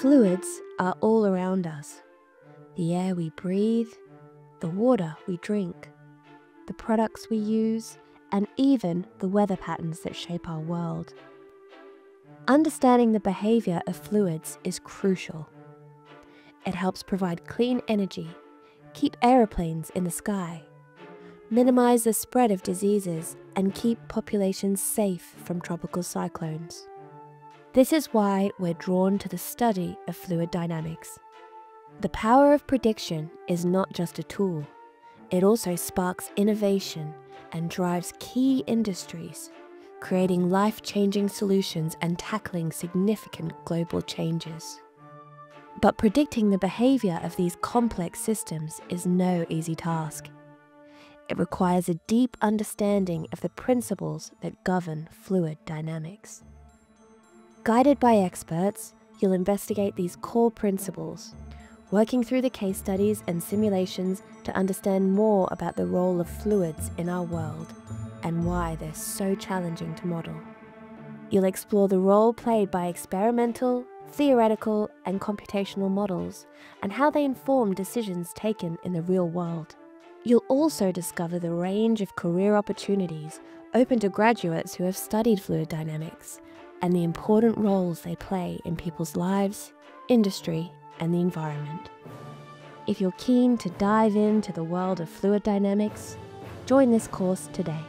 Fluids are all around us the air we breathe, the water we drink, the products we use, and even the weather patterns that shape our world. Understanding the behaviour of fluids is crucial. It helps provide clean energy, keep aeroplanes in the sky, minimize the spread of diseases, and keep populations safe from tropical cyclones. This is why we're drawn to the study of fluid dynamics. The power of prediction is not just a tool, it also sparks innovation and drives key industries, creating life changing solutions and tackling significant global changes. But predicting the behaviour of these complex systems is no easy task. It requires a deep understanding of the principles that govern fluid dynamics. Guided by experts, you'll investigate these core principles, working through the case studies and simulations to understand more about the role of fluids in our world and why they're so challenging to model. You'll explore the role played by experimental, theoretical, and computational models and how they inform decisions taken in the real world. You'll also discover the range of career opportunities open to graduates who have studied fluid dynamics and the important roles they play in people's lives, industry, and the environment. If you're keen to dive into the world of fluid dynamics, join this course today.